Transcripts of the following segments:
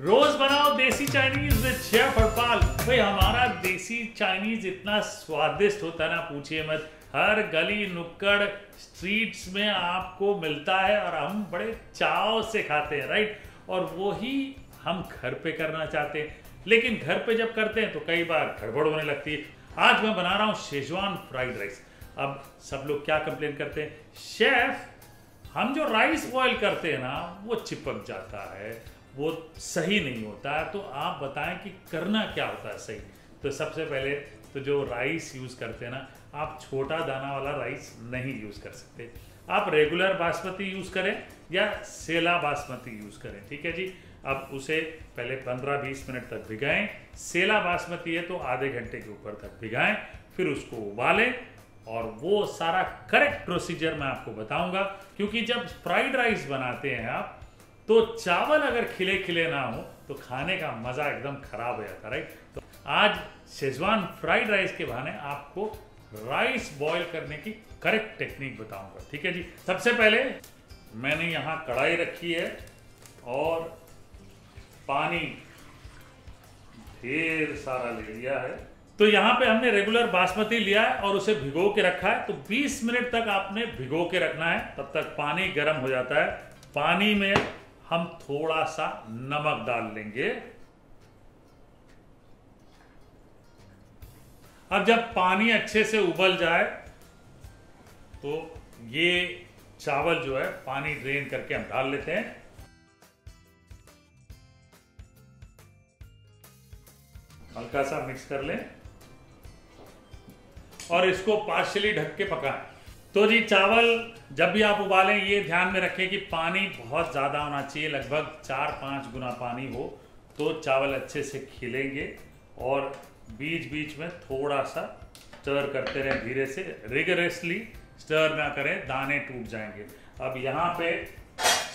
रोज बनाओ देसी Chinese with chef Harpal भाई, हमारा देसी चाइनीज़ इतना स्वादिष्ट होता है ना, पूछिए मत। हर गली नुक्कड़ स्ट्रीट्स में आपको मिलता है और हम बड़े चाव से खाते हैं राइट और वो ही हम घर पे करना चाहते हैं। लेकिन घर पे जब करते हैं तो कई बार गड़बड़ होने लगती है। आज मैं बना रहा हूँ शेजवान फ्राइड राइस। अब सब लोग क्या कंप्लेन करते हैं? शेफ, हम जो राइस बॉईल करते हैं ना, वो चिपक जाता है। वो सही नहीं होता तो आप बताएँ कि करना क्या होता है सही। तो सबसे पहले तो जो राइस यूज़ करते हैं ना, आप छोटा दाना वाला राइस नहीं यूज़ कर सकते। आप रेगुलर बासमती यूज़ करें या सेला बासमती यूज़ करें, ठीक है जी? अब उसे पहले 15-20 मिनट तक भिगाएँ। सेला बासमती है तो आधे घंटे के ऊपर तक भिगाएँ, फिर उसको उबालें और वो सारा करेक्ट प्रोसीजर मैं आपको बताऊँगा, क्योंकि जब फ्राइड राइस बनाते हैं आप तो चावल अगर खिले खिले ना हो तो खाने का मज़ा एकदम खराब हो जाता राइट तो आज शेजवान फ्राइड राइस के बहाने आपको राइस बॉईल करने की करेक्ट टेक्निक बताऊँगा, ठीक है जी? सबसे पहले मैंने यहाँ कढ़ाई रखी है और पानी ढेर सारा ले लिया है। तो यहाँ पे हमने रेगुलर बासमती लिया है और उसे भिगो के रखा है। तो 20 मिनट तक आपने भिगो के रखना है, तब तक पानी गर्म हो जाता है। पानी में हम थोड़ा सा नमक डाल लेंगे। अब जब पानी अच्छे से उबल जाए तो ये चावल जो है, पानी ड्रेन करके हम डाल लेते हैं। हल्का सा मिक्स कर लें। और इसको पार्शली ढक के पकाएँ। तो जी, चावल जब भी आप उबालें, ये ध्यान में रखें कि पानी बहुत ज़्यादा होना चाहिए, लगभग चार पाँच गुना पानी हो तो चावल अच्छे से खिलेंगे और बीच बीच में थोड़ा सा स्टर करते रहें धीरे से। रिगरेसली स्टर ना करें, दाने टूट जाएँगे। अब यहाँ पे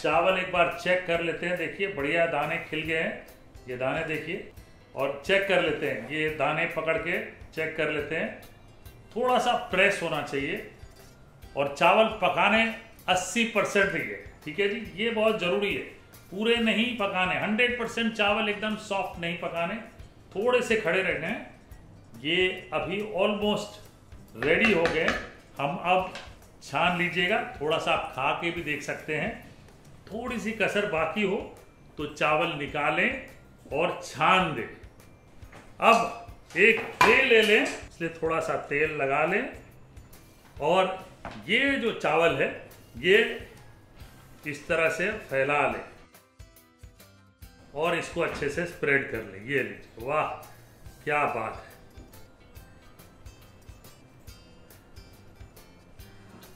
चावल एक बार चेक कर लेते हैं। देखिए, बढ़िया दाने खिल गए हैं। ये दाने देखिए, और चेक कर लेते हैं। ये दाने पकड़ के चेक कर लेते हैं। थोड़ा सा प्रेस होना चाहिए। और चावल पकाने 80 परसेंट ही है ठीक है जी? ये बहुत ज़रूरी है। पूरे नहीं पकाने। 100 परसेंट चावल एकदम सॉफ्ट नहीं पकाने। थोड़े से खड़े रहने हैं। ये अभी ऑलमोस्ट रेडी हो गए। हम अब छान लीजिएगा। थोड़ा सा आप खा के भी देख सकते हैं। थोड़ी सी कसर बाकी हो तो चावल निकालें और छान दें। अब एक तेल ले लें। इसलिए थोड़ा सा तेल लगा लें। और ये जो चावल है, ये इस तरह से फैला लें और इसको अच्छे से स्प्रेड कर लें। ये लीजिए, वाह, क्या बात है।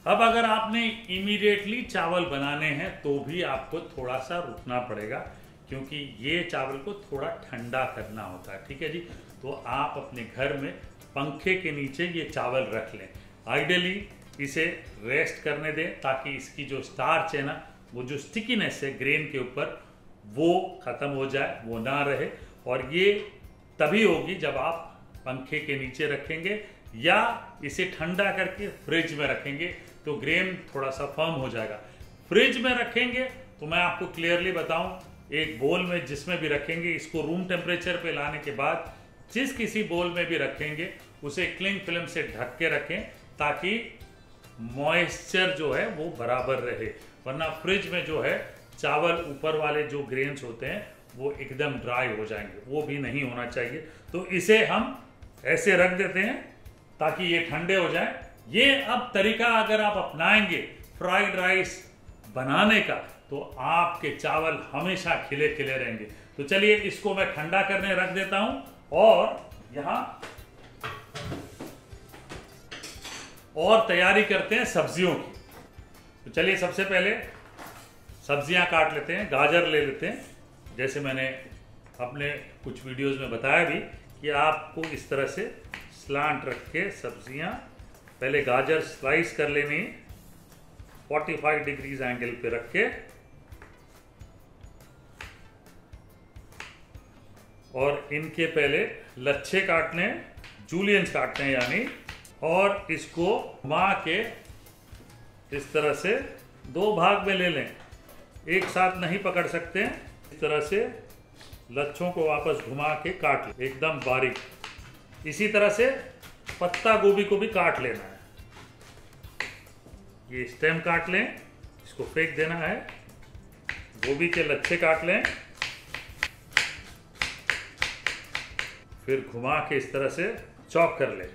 अब अगर आपने इमीडिएटली चावल बनाने हैं तो भी आपको थोड़ा सा रुकना पड़ेगा, क्योंकि ये चावल को थोड़ा ठंडा करना होता है, ठीक है जी? तो आप अपने घर में पंखे के नीचे ये चावल रख लें। आइडियली इसे रेस्ट करने दें ताकि इसकी जो स्टार्च है ना, वो जो स्टिकीनेस है ग्रेन के ऊपर, वो ख़त्म हो जाए, वो ना रहे। और ये तभी होगी जब आप पंखे के नीचे रखेंगे या इसे ठंडा करके फ्रिज में रखेंगे तो ग्रेन थोड़ा सा फर्म हो जाएगा। फ्रिज में रखेंगे तो मैं आपको क्लियरली बताऊँ, एक बोल में जिसमें भी रखेंगे, इसको रूम टेम्परेचर पे लाने के बाद जिस किसी बोल में भी रखेंगे, उसे क्लिंग फ़िल्म से ढक के रखें ताकि मॉइस्चर जो है वो बराबर रहे। वरना फ्रिज में जो है, चावल ऊपर वाले जो ग्रेन्स होते हैं, वो एकदम ड्राई हो जाएँगे। वो भी नहीं होना चाहिए। तो इसे हम ऐसे रख देते हैं, ताकि ये ठंडे हो जाए। ये अब तरीका अगर आप अपनाएँगे फ्राइड राइस बनाने का तो आपके चावल हमेशा खिले खिले रहेंगे। तो चलिए इसको मैं ठंडा करने रख देता हूँ, और यहाँ और तैयारी करते हैं सब्जियों की। तो चलिए सबसे पहले सब्ज़ियाँ काट लेते हैं, गाजर ले लेते हैं। जैसे मैंने अपने कुछ वीडियोस में बताया भी कि आपको इस तरह से स्लांट रख के सब्ज़ियाँ पहले गाजर स्लाइस कर लेनी 45 डिग्रीज एंगल पे रख के। और इनके पहले लच्छे काटने जूलियंस काटने यानी और इसको माँ के इस तरह से दो भाग में ले लें। एक साथ नहीं पकड़ सकते। इस तरह से लच्छों को वापस घुमा के काट लें। एकदम बारीक। इसी तरह से पत्ता गोभी को भी काट लेना है। ये स्टेम काट लें। इसको फेंक देना है। गोभी के लच्छे काट लें। फिर घुमा के इस तरह से चॉप कर लें।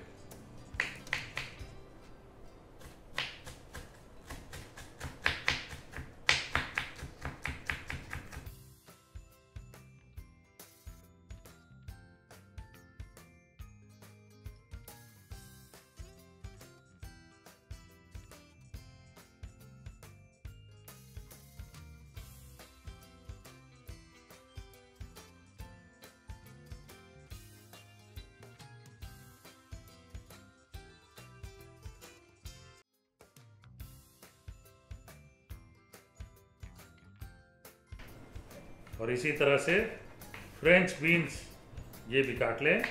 और इसी तरह से फ्रेंच बीन्स ये भी काट लें।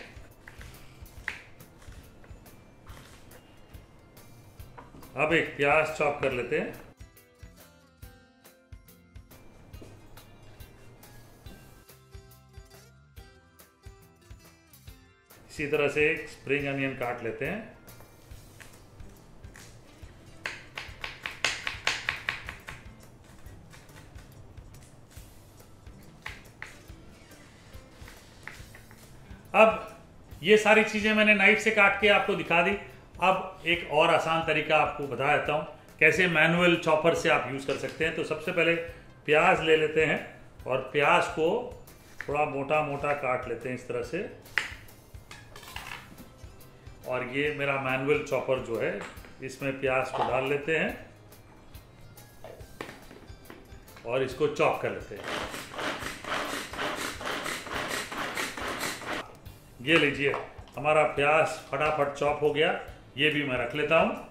अब एक प्याज चॉप कर लेते हैं। इसी तरह से एक स्प्रिंग अनियन काट लेते हैं। अब ये सारी चीज़ें मैंने नाइफ से काट के आपको दिखा दी। अब एक और आसान तरीका आपको बता देता हूँ, कैसे मैनुअल चॉपर से आप यूज़ कर सकते हैं। तो सबसे पहले प्याज ले लेते हैं और प्याज को थोड़ा मोटा मोटा काट लेते हैं इस तरह से। और ये मेरा मैनुअल चॉपर जो है, इसमें प्याज को डाल लेते हैं और इसको चॉप कर लेते हैं। ये लीजिए, हमारा प्याज फटाफट चॉप हो गया, ये भी मैं रख लेता हूँ।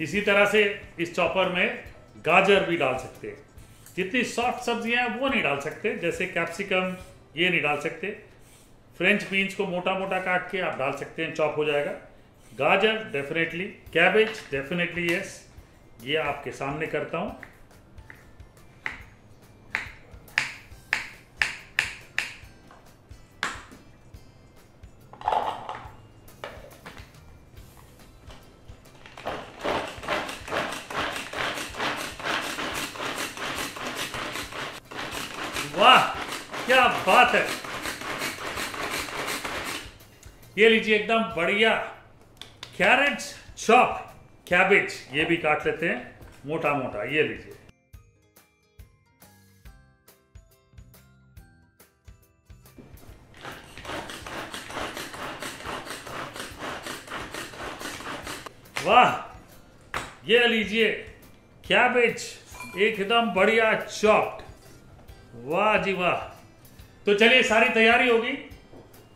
इसी तरह से इस चॉपर में गाजर भी डाल सकते हैं। जितनी सॉफ्ट सब्ज़ियाँ हैं, वो नहीं डाल सकते, जैसे कैप्सिकम ये नहीं डाल सकते। फ्रेंच बीन्स को मोटा मोटा काट के आप डाल सकते हैं, चॉप हो जाएगा। गाजर डेफिनेटली कैबेज डेफिनेटली यस ये आपके सामने करता हूँ। क्या बात है? ये लीजिए एकदम बढ़िया। कैरेट चॉप कैबेज ये भी काट लेते हैं। मोटा मोटा ये लीजिए। वाह, ये लीजिए। कैबेज एकदम बढ़िया चॉप्ड वाह जी वाह। तो चलिए, सारी तैयारी होगी।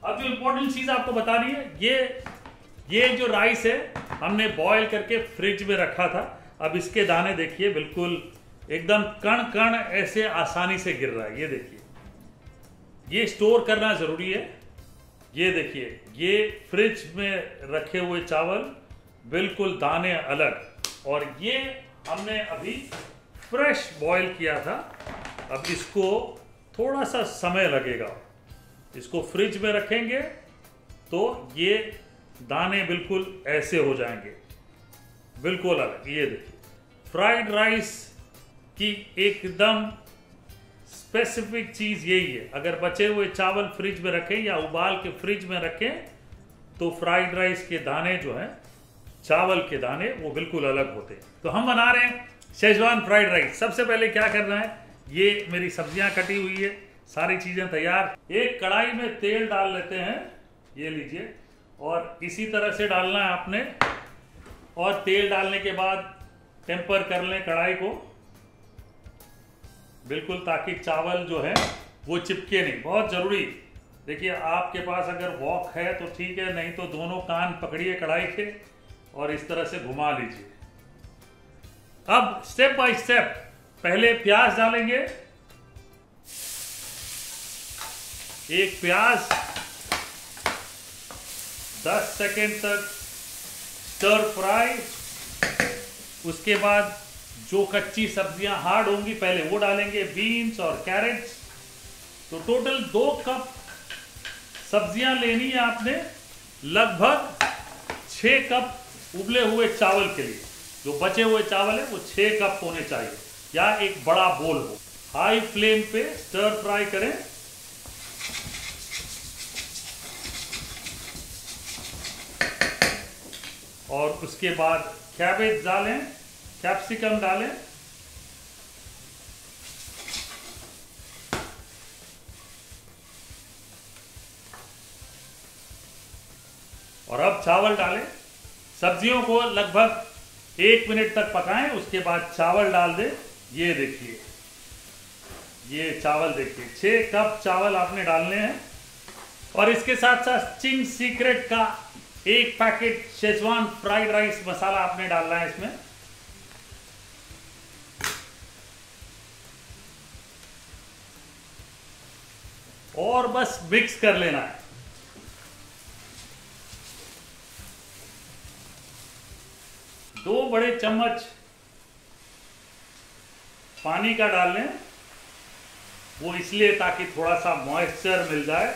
अब जो इम्पोर्टेंट चीज़ आपको बतानी है, ये ये जो राइस है, हमने बॉईल करके फ्रिज में रखा था। अब इसके दाने देखिए, बिल्कुल एकदम कण कण ऐसे आसानी से गिर रहा है। ये देखिए, ये स्टोर करना ज़रूरी है। ये देखिए, ये फ्रिज में रखे हुए चावल, बिल्कुल दाने अलग। और ये हमने अभी फ्रेश बॉईल किया था। अब इसको थोड़ा सा समय लगेगा। इसको फ्रिज में रखेंगे तो ये दाने बिल्कुल ऐसे हो जाएँगे। बिल्कुल अलग, ये देखिए। फ्राइड राइस की एकदम स्पेसिफिक चीज़ यही है। अगर बचे हुए चावल फ्रिज में रखें या उबाल के फ्रिज में रखें तो फ्राइड राइस के दाने जो हैं, चावल के दाने वो बिल्कुल अलग होते हैं। तो हम बना रहे हैं शेजवान फ्राइड राइस सबसे पहले क्या करना है? ये मेरी सब्ज़ियाँ कटी हुई है, सारी चीज़ें तैयार। एक कढ़ाई में तेल डाल लेते हैं, ये लीजिए, और इसी तरह से डालना है आपने। और तेल डालने के बाद टेम्पर कर लें कढ़ाई को। बिल्कुल, ताकि चावल जो है, वो चिपके नहीं। बहुत ज़रूरी। देखिए, आपके पास अगर वॉक है तो ठीक है, नहीं तो दोनों कान पकड़िए कढ़ाई के और इस तरह से घुमा लीजिए। अब स्टेप बाय स्टेप पहले प्याज डालेंगे। एक प्याज। 10 सेकेंड तक स्टर फ्राई उसके बाद जो कच्ची सब्ज़ियाँ हार्ड होंगी, पहले वो डालेंगे बीन्स और कैरेट्स तो टोटल दो कप सब्ज़ियाँ लेनी है आपने, लगभग छह कप उबले हुए चावल के लिए। जो बचे हुए चावल है, वो छह कप होने चाहिए। या एक बड़ा बोल हो। हाई फ्लेम पे स्टर फ्राई करें। और उसके बाद कैबेज डालें कैप्सिकम डालें। और अब चावल डालें। सब्जियों को लगभग एक मिनट तक पकाएँ, उसके बाद चावल डाल दें। ये देखिए, ये चावल देखिए, छह कप चावल आपने डालने हैं और इसके साथ साथ चिंग सीक्रेट का एक packet Schezwan fried rice masala आपने डालना है इसमें। और बस मिक्स कर लेना है। दो बड़े चम्मच पानी का डाल लें। वो इसलिए ताकि थोड़ा सा मॉइस्चर मिल जाए।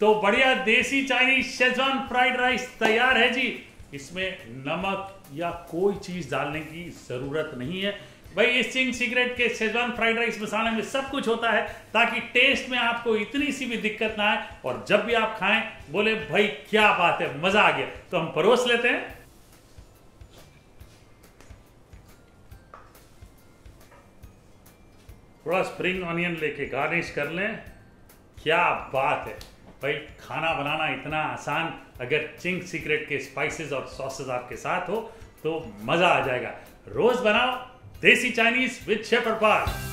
तो बढ़िया देसी चाइनीज़ शेजवान फ्राइड राइस तैयार है जी। इसमें नमक या कोई चीज़ डालने की ज़रूरत नहीं है। भाई, इस चिंग सीक्रेट के शेजवान फ्राइड राइस मसाले में सब कुछ होता है ताकि टेस्ट में आपको इतनी सी भी दिक्कत ना आए। और जब भी आप खाएँ, बोले, भाई, क्या बात है, मज़ा आ गया। तो हम परोस लेते हैं। थोड़ा स्प्रिंग ऑनियन लेके गार्निश कर लें। क्या बात है। भाई, खाना बनाना इतना आसान, अगर चिंग सीक्रेट के स्पाइसेस और सॉसेस आपके साथ हो तो मज़ा आ जाएगा। रोज बनाओ देसी चाइनीज़ विद शेफर पार्क